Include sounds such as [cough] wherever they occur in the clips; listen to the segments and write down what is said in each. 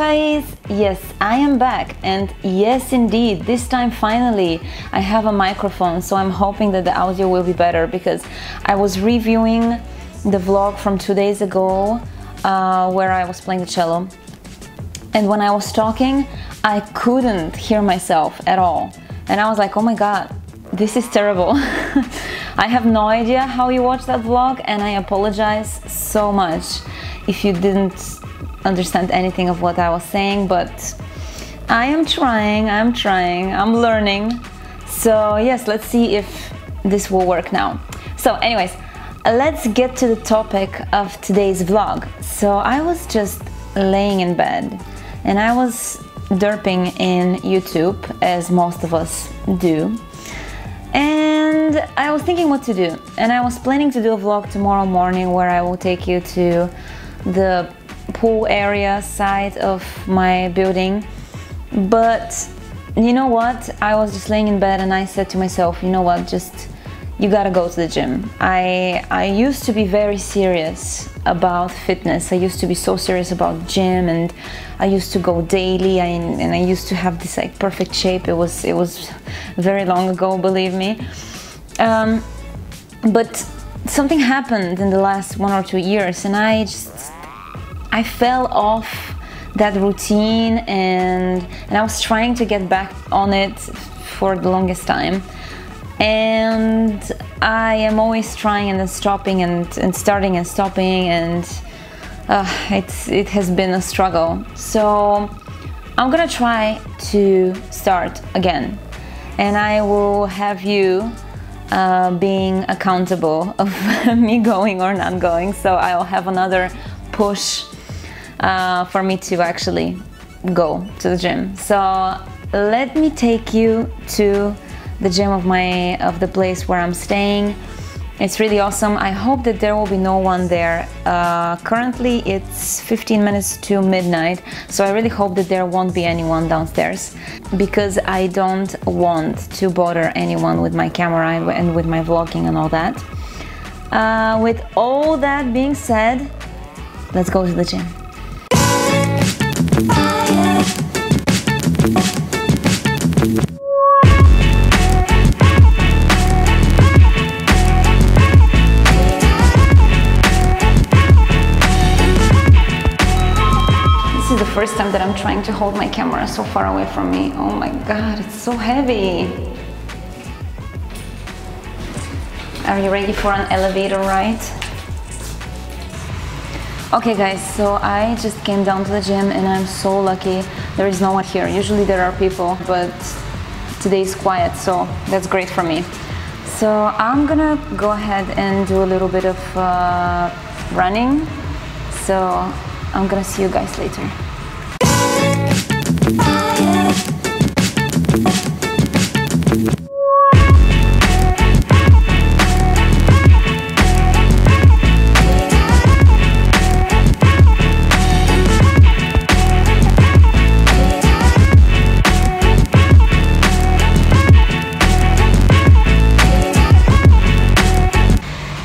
guys? Yes, I am back. And yes indeed, this time finally I have a microphone so I'm hoping that the audio will be better because I was reviewing the vlog from two days ago uh, where I was playing the cello. And when I was talking I couldn't hear myself at all. And I was like oh my god this is terrible. [laughs] I have no idea how you watched that vlog and I apologize so much if you didn't understand anything of what I was saying, but I am trying, I'm trying, I'm learning. So yes, let's see if this will work now. So anyways, let's get to the topic of today's vlog. So I was just laying in bed and I was derping in YouTube as most of us do. And I was thinking what to do. And I was planning to do a vlog tomorrow morning where I will take you to the pool area side of my building. But you know what? I was just laying in bed and I said to myself you know what? Just you gotta go to the gym. I I used to be very serious about fitness. I used to be so serious about gym and I used to go daily. I, and I used to have this like perfect shape. It was it was very long ago believe me. Um, but something happened in the last one or two years and I just I fell off that routine and, and I was trying to get back on it for the longest time. And I am always trying and then stopping and, and starting and stopping and uh, it's, it has been a struggle. So I'm gonna try to start again and I will have you uh, being accountable of [laughs] me going or not going. So I'll have another push uh, for me to actually go to the gym. So let me take you to the gym of my of the place where I'm staying. It's really awesome. I hope that there will be no one there. Uh, currently it's 15 minutes to midnight, so I really hope that there won't be anyone downstairs because I don't want to bother anyone with my camera and with my vlogging and all that. Uh, with all that being said, let's go to the gym. First time that I'm trying to hold my camera so far away from me. Oh my god, it's so heavy. Are you ready for an elevator ride? Okay guys, so I just came down to the gym and I'm so lucky. There is no one here. Usually there are people, but today is quiet, so that's great for me. So I'm gonna go ahead and do a little bit of uh, running. So I'm gonna see you guys later.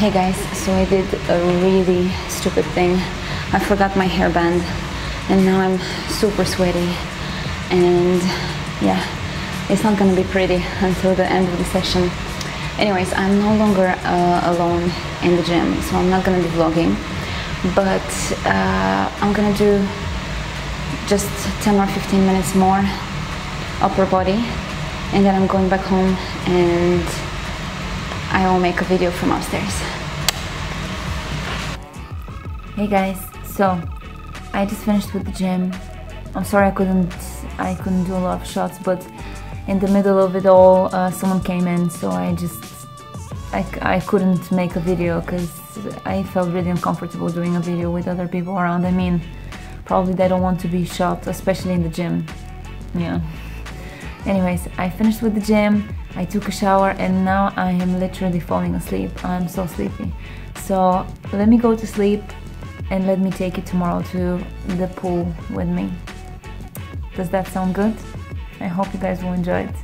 Hey guys, so I did a really stupid thing. I forgot my hairband and now I'm super sweaty and yeah, it's not gonna be pretty until the end of the session. Anyways, I'm no longer uh, alone in the gym, so I'm not gonna be vlogging, but uh, I'm gonna do just 10 or 15 minutes more upper body and then I'm going back home and I will make a video from upstairs. Hey guys, so I just finished with the gym. I'm sorry I couldn't I couldn't do a lot of shots, but in the middle of it all, uh, someone came in, so I just I, I couldn't make a video because I felt really uncomfortable doing a video with other people around. I mean, probably they don't want to be shot, especially in the gym. Yeah. Anyways, I finished with the gym. I took a shower and now I am literally falling asleep. I'm so sleepy. So let me go to sleep and let me take it tomorrow to the pool with me. Does that sound good? I hope you guys will enjoy it.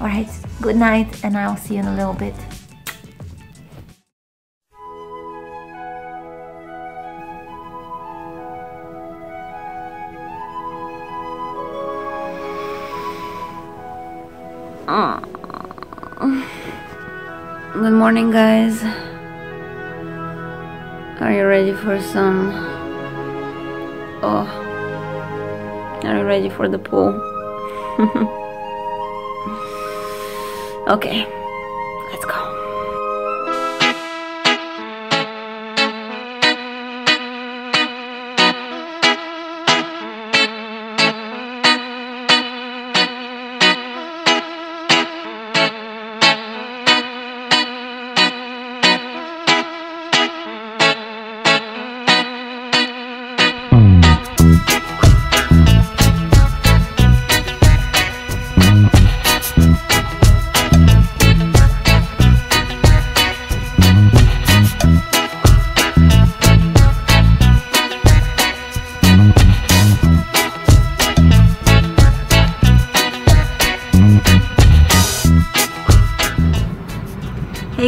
Alright, good night and I'll see you in a little bit. Good morning, guys. Are you ready for some? Oh, are you ready for the pool? [laughs] okay,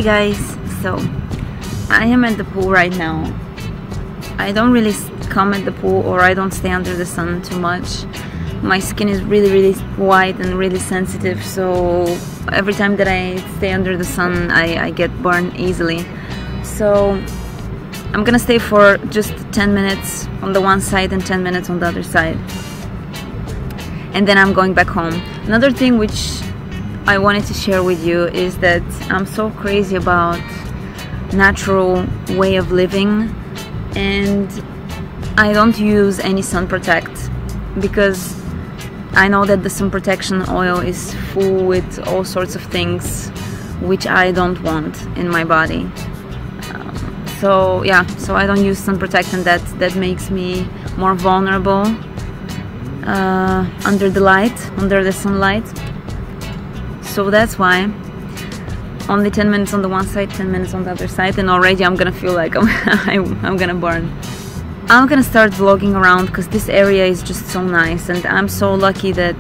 guys, so I am at the pool right now. I don't really come at the pool or I don't stay under the sun too much. My skin is really really white and really sensitive so every time that I stay under the sun I, I get burned easily. So I'm gonna stay for just 10 minutes on the one side and 10 minutes on the other side. And then I'm going back home. Another thing which I wanted to share with you is that I'm so crazy about natural way of living and I don't use any sun protect because I know that the sun protection oil is full with all sorts of things which I don't want in my body. Um, so yeah so I don't use sun protect and that that makes me more vulnerable uh, under the light under the sunlight so that's why only 10 minutes on the one side 10 minutes on the other side and already I'm gonna feel like I'm, [laughs] I'm gonna burn. I'm gonna start vlogging around because this area is just so nice and I'm so lucky that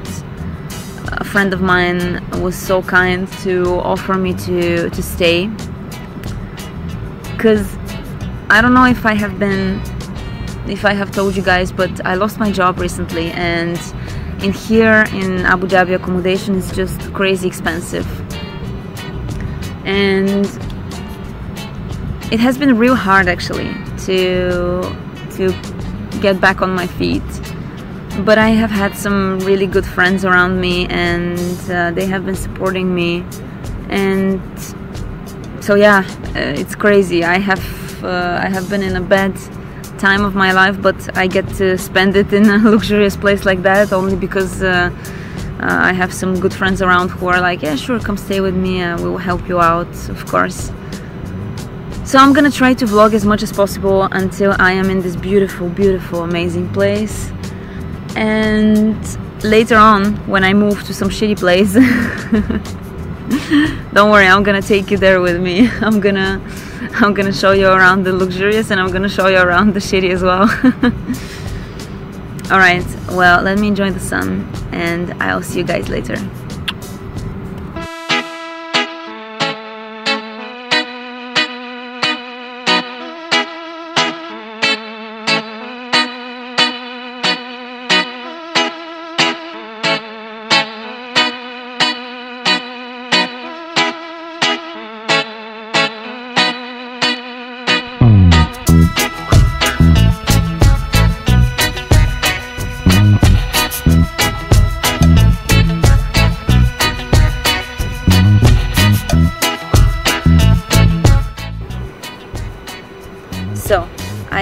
a friend of mine was so kind to offer me to to stay. Because I don't know if I have been if I have told you guys but I lost my job recently and in here in Abu Dhabi accommodation is just crazy expensive. And it has been real hard actually to to get back on my feet. But I have had some really good friends around me and uh, they have been supporting me. And so yeah uh, it's crazy. I have uh, I have been in a bad time of my life but I get to spend it in a [laughs] luxurious place like that only because uh, uh, I have some good friends around who are like yeah sure come stay with me uh, we will help you out of course. So I'm gonna try to vlog as much as possible until I am in this beautiful beautiful amazing place. And later on when I move to some shitty place [laughs] don't worry I'm gonna take you there with me. [laughs] I'm gonna [laughs] I'm gonna show you around the luxurious and I'm gonna show you around the shitty as well. [laughs] Alright well let me enjoy the sun and I'll see you guys later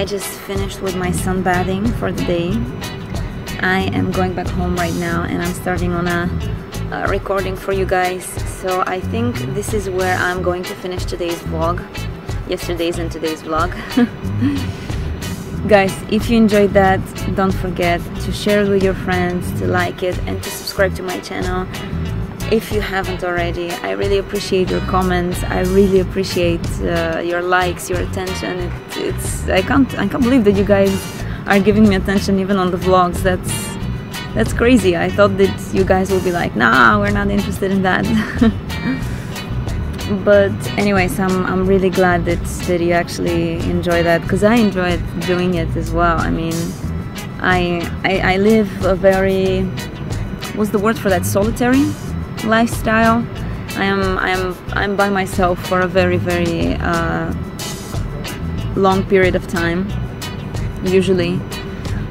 I just finished with my sunbathing for the day. I am going back home right now and I'm starting on a, a recording for you guys. So I think this is where I'm going to finish today's vlog. Yesterday's and today's vlog. [laughs] guys, if you enjoyed that, don't forget to share it with your friends, to like it and to subscribe to my channel if you haven't already. I really appreciate your comments. I really appreciate uh, your likes, your attention. It, it's I can't I can't believe that you guys are giving me attention even on the vlogs. That's that's crazy. I thought that you guys would be like, nah, we're not interested in that. [laughs] but anyways, I'm I'm really glad that that you actually enjoy that because I enjoyed doing it as well. I mean, I I, I live a very what's the word for that solitary lifestyle. I am I am I'm by myself for a very very uh, long period of time, usually.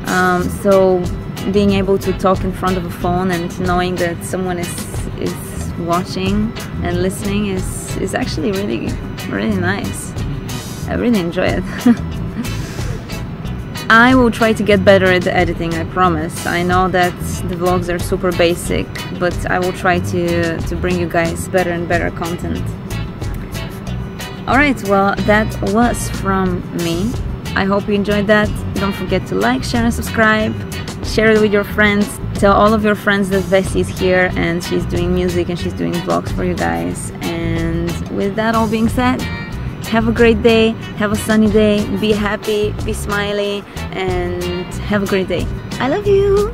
Um, so being able to talk in front of a phone and knowing that someone is is watching and listening is is actually really really nice. I really enjoy it. [laughs] I will try to get better at the editing, I promise. I know that the vlogs are super basic, but I will try to, to bring you guys better and better content. Alright, well, that was from me. I hope you enjoyed that. Don't forget to like, share, and subscribe. Share it with your friends. Tell all of your friends that Vessi is here and she's doing music and she's doing vlogs for you guys. And with that all being said, have a great day, have a sunny day, be happy, be smiley, and have a great day. I love you!